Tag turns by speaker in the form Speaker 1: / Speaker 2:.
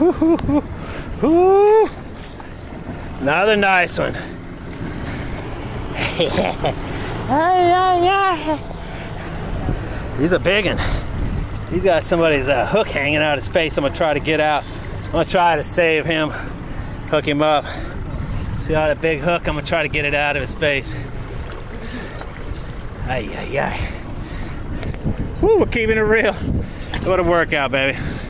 Speaker 1: Woo. Another nice one. He's a big one. He's got somebody's uh, hook hanging out his face. I'm gonna try to get out. I'm gonna try to save him, hook him up. See how that big hook? I'm gonna try to get it out of his face. Ay, ay, ay. Woo, we're keeping it real. What a workout, baby.